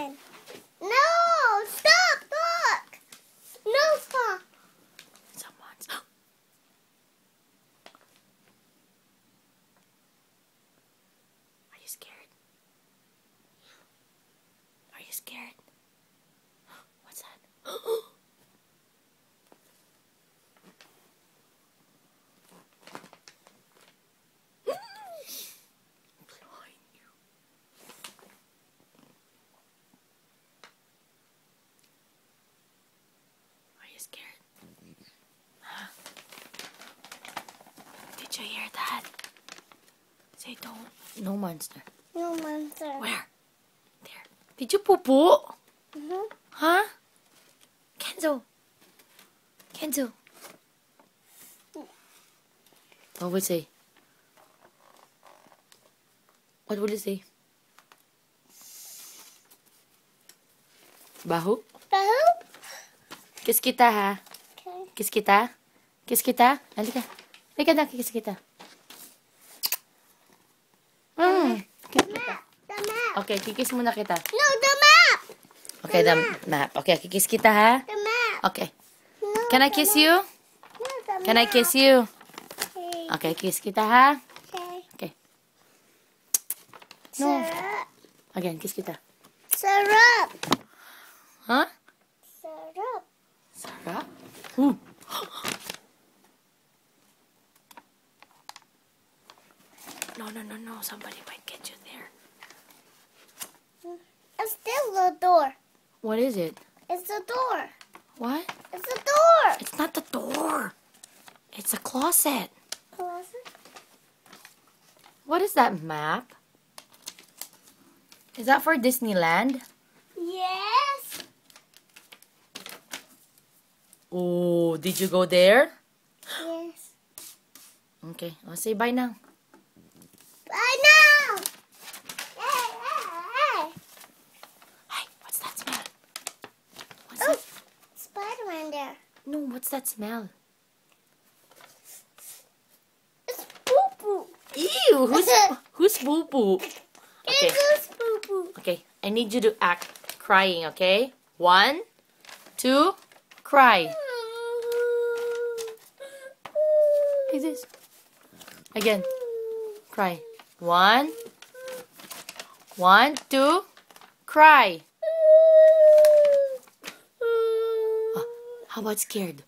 one. No, stop, look. No, stop. Someone's. Are you scared? Are you scared? What's that? scared? Huh? Did you hear that? Say don't. No monster. No monster. Where? There. Did you poo-poo? Mhm. Huh? Kenzo. Kenzo. What would it say? What would it say? Baho? Bahu? Kiss kita ha. Kiss kita. Kiss kita. Halika. Halika na, kiss kita. Mm. Kiss kita. The. Okay, kikis muna kita. No, the map. Okay, the map. Okay, kikis kita ha. The map. Okay. No, Can I the kiss map. you? No, the Can I map. kiss you? Okay. Okay, kiss kita ha. Okay. Okay. No. Again, kiss kita. Syrup. Huh? Syrup. Sarap. Ooh. No, no, no, no. Somebody might get you there. It's still the door. What is it? It's the door. What? It's the door. It's not the door. It's a closet. Closet. What is that map? Is that for Disneyland? Yes. Oh, did you go there? Yes. Okay, I'll say bye now. Bye now. Hey, hey, hey. Hey, what's that smell? What's Oh, that? Spider-Man there. No, what's that smell? It's poo-poo. Ew, who's who's boo boo? Okay, It's poo-poo. okay. I need you to act crying. Okay, one, two, cry. Like this. Again, cry. One, one, two, cry. Oh, how about scared?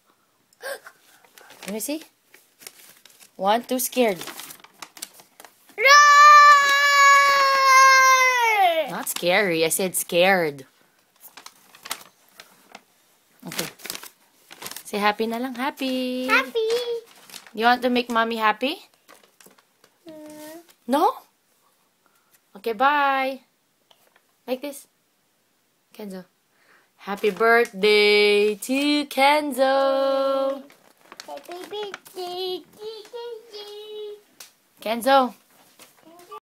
Let me see. One, two, scared. Roar! Not scary. I said scared. Okay. Say happy na lang. Happy. Happy. You want to make mommy happy? Mm. No? Okay, bye. Like this. Kenzo. Happy birthday to Kenzo. Happy birthday. Kenzo.